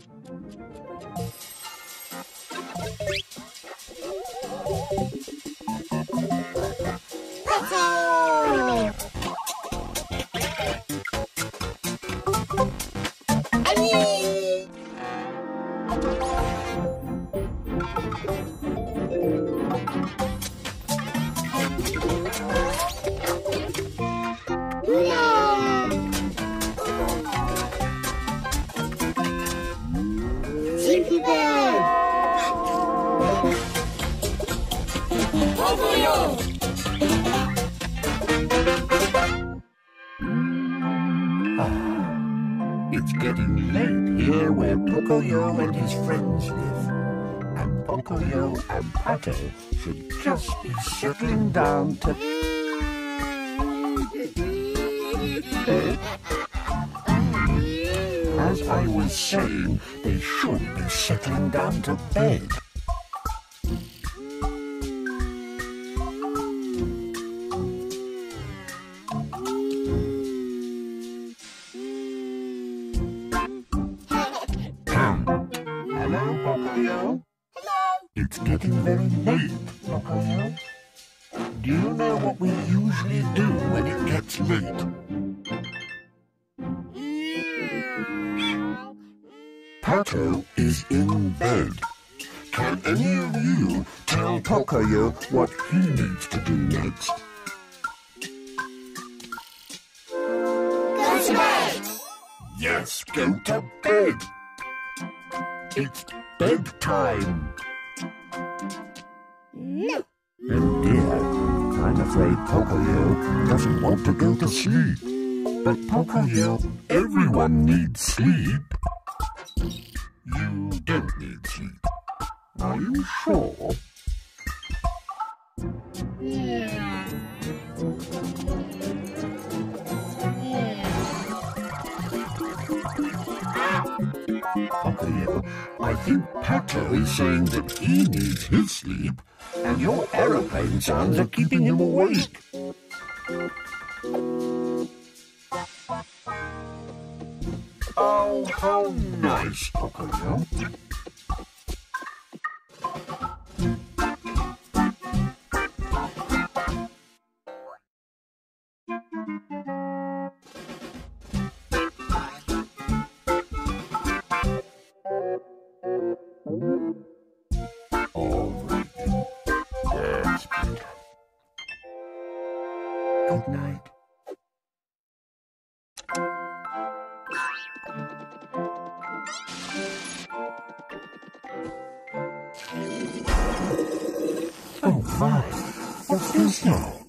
Sleepy Bear! Ah, it's getting late here where Pocoyo and his friends live. And Pocoyo and Pato should just be settling down to. As I was saying, they should be settling down to bed. Do you know what we usually do when it gets late? Pato is in bed. Can any of you tell Pocoyo what he needs to do next? Go to bed! Yes, go to bed. It's bedtime. No. Dear, I'm afraid Pocoyo doesn't want to go to sleep. But Pocoyo, everyone needs sleep. You don't need sleep. Are you sure? Pocoyo, I think Pato is saying that he needs his sleep, and your aeroplane sounds are keeping him awake. Oh, how nice, Pocoyo. Good night. Oh my, what's this now?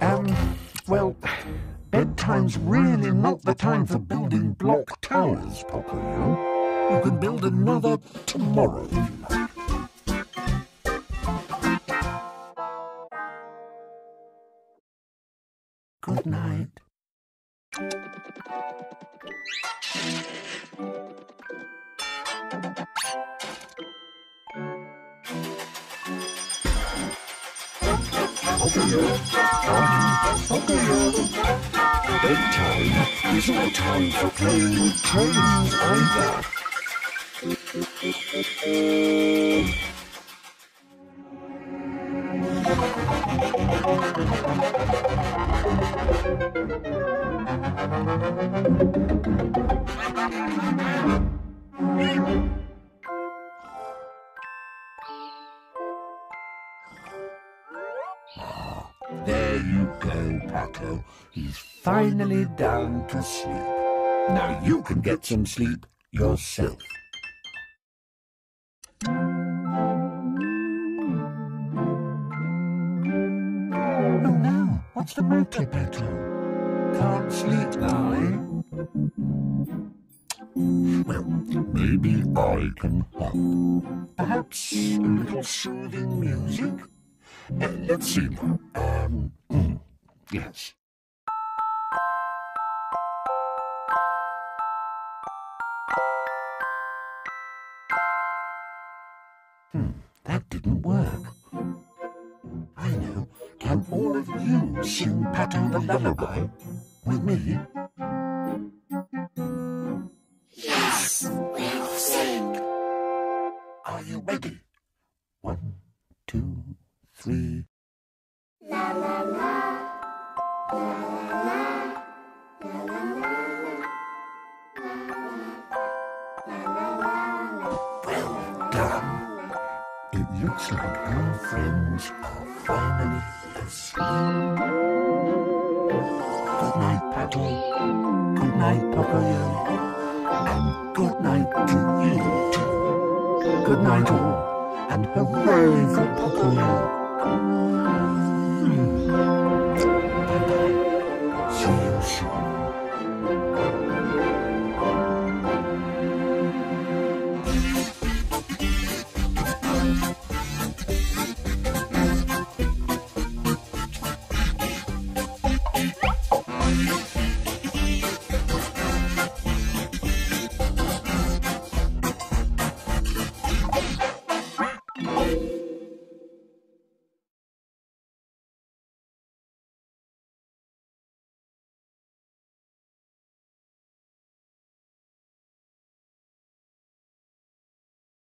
Um, well, bedtime's really not the time for building block towers, Pocoyo. You can build another tomorrow if you like. Good night. Pocoyo, Pocoyo. Bedtime is no time for playing with trains either. Thank There you go, Pato. He's finally down to sleep. Now you can get some sleep yourself. Oh no, what's the matter, Pato? Can't sleep now, eh? Well, maybe I can help. Perhaps a little soothing music? Uh, let's see. Um, mm, yes. Hmm, that didn't work. I know. Can all of you sing Pato the Lullaby with me? Three. La la la, Well done. It looks like our friends are finally asleep. Good night, Pato. Good night, Pocoyo. And good night to you too. Good night all. And hooray for Pocoyo. Thank you.